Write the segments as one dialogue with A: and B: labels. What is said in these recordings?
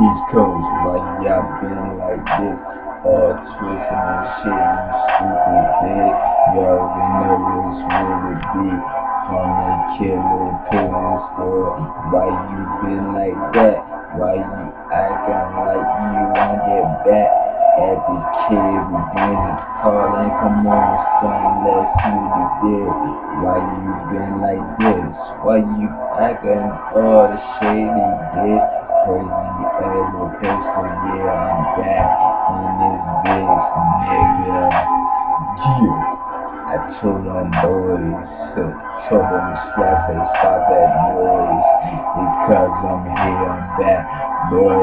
A: East Coast, why y'all been like this? All twisting and shit, you stupid bitch. You already know what's really be from the killer pilling store. Why you been like that? Why you acting like you want get back? At the kid beginning calling, come on son, let's see what you did. Why you been like this? Why you acting all shady bitch? Crazy ugly pistol, yeah, I'm back in this bitch, nigga. Yeah. I told them boys, so told them slap they stop that noise, because I'm here, back. Boy,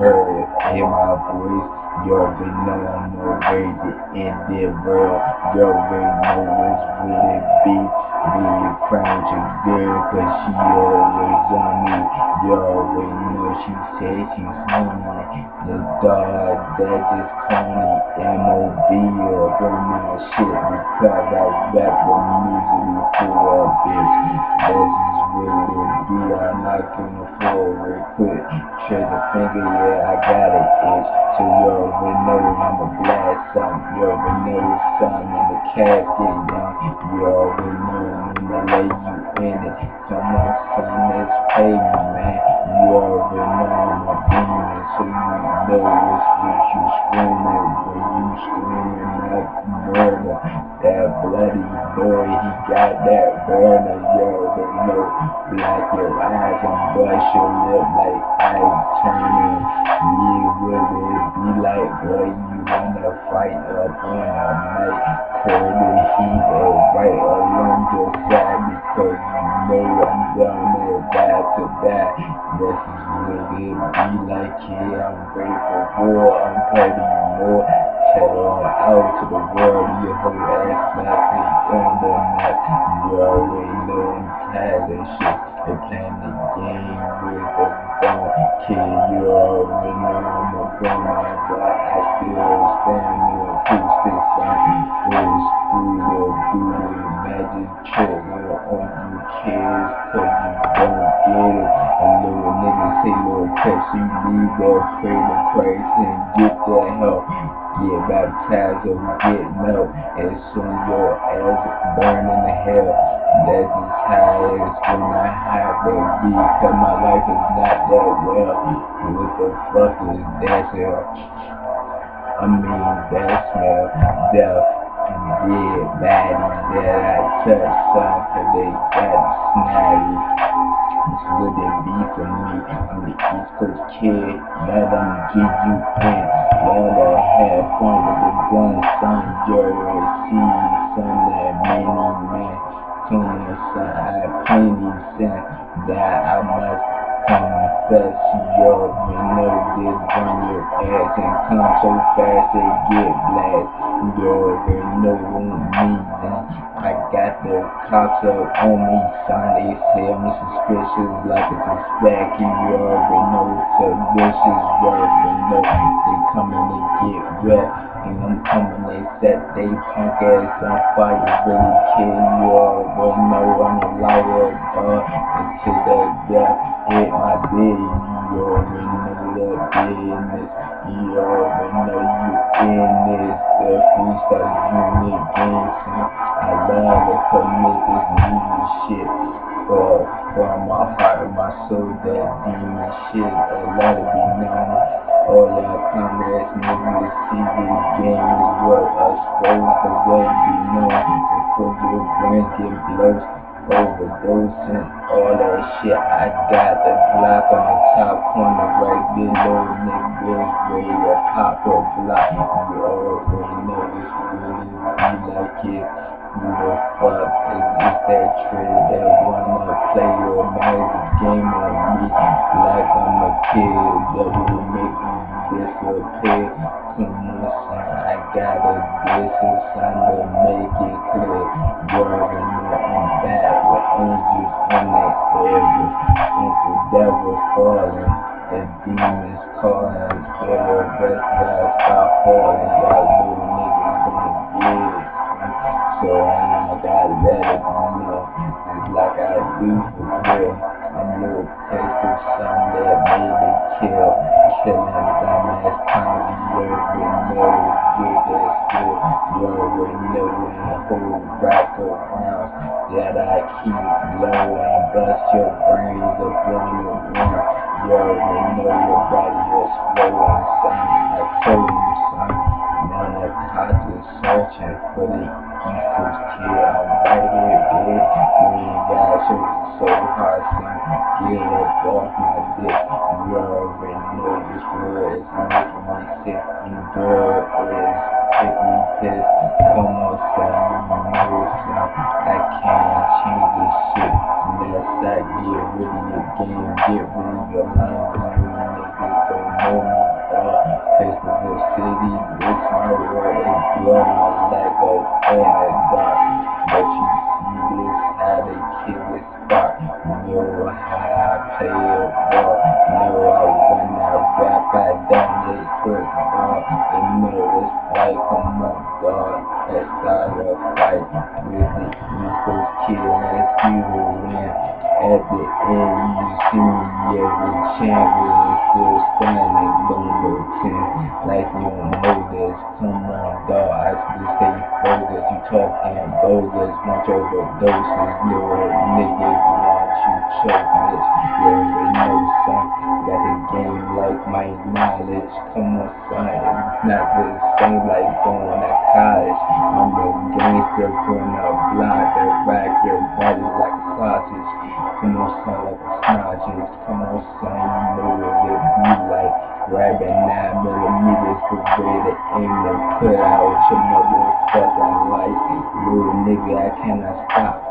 A: heard, hear my voice, you already know I'm already in the world, you already know what's really be. Be your friend with girl, cause she always on me. You already know she said she's honey. The dog that just call me M.O.B. or bring my shit because I rap the music for a bitch. Finger, yeah, I got it, itch. So you already know I'm a blast something. You already know something in the casket, young. You already know I'ma lay you in it. Come on, son, let's me, man. You already know I'm a demon, so you know it's what you screaming. When you screaming that murder, that bloody boy, he got that burner. Black your eyes and bust your lip like I turning. Yeah, will it be like, boy, you wanna fight up on a night? Curl the heat or right along your side because you know I'm down there back to back. This is what it be like here. I'm ready for. I'm ready more. Tell on out to the world. You whole ass nothing on the map. You already know I'm tired shit. They playing the game with the bone. Kid, you already know I'm a gunner, but I still stand six on full school or do the magic you leave that pray to Christ and get that help. Get baptized or get melt and soon your ass burn in the hell. That's just how it's gonna happen because my life is not that well. What the fuck is that hell? I mean that smell death. Yeah, baddies that I touch something they got snaggy. What it be for me. I'm the East Coast kid. Get you in. Let her have fun with the gun, son. A seed, son. That many man. Clean son. I have plenty sin that I must confess. You already know this. Run your ass and come so fast they get blast. You already know me, son. Got the cops up on me. They say I'm suspicious like a suspect. You already know it's a vicious. You already know they coming to get wet. And I'm coming, they set they punk ass on fire. Really kid, you already know I'm a liar, dog. Until the death hit my bed. You already know that business. You already know you in this. To commit this music shit. For, for my heart and my soul, that demon shit. I let it be known. All come ass niggas see this game is what us supposed to what be known. Before your brains get blows overdosing, all that shit. I got the block on the top corner right below niggas ready to pop a block. You already know it's Fuck is this that trick that wanna play your magic game on me like I'm a kid that will make you disappear? Come on, son, I this is son to make it clear. Already know I'm back with angels in that area. And the devil falling, the demons calling, so the rest gotta stop falling. Y'all it be known. Like I do for real. I'm Lil Pistol, son that it kill. chillin', dumbass Tommy, you already know, good that's good, you already know when the whole rock around, that I keep low and bust your brains up on the one, you already know your body is flowing, son, I told you, son, now the cops is searching for the East kid, shit so hard, son, get up off my dick, you. already know this world is making me sick, you girl is making me pissed, come on, son, know, son, I can't change this shit, unless I get rid of your game, get rid of your lines, you niggas don't know me, dog, Facebook City, this my world, blow get quick, dog, you. know it's like, come on, dog, let's start a fight, with the East Coast kid, let's win, at the end, you see me every champion, still standing, go 10, like you know this, come on, dog, I just say bogus, you talking bogus, much overdoses, little niggas want you choke, bitch, you already know, my knowledge, come son, it's not the same like going to college, I'm a gangster from the block that rock your body like a sausage, come on, son, like a sausage, come on, son, you know what it be like, grabbing 9 millimeters the way to aim and put out your motherfucking life, little nigga, I cannot stop.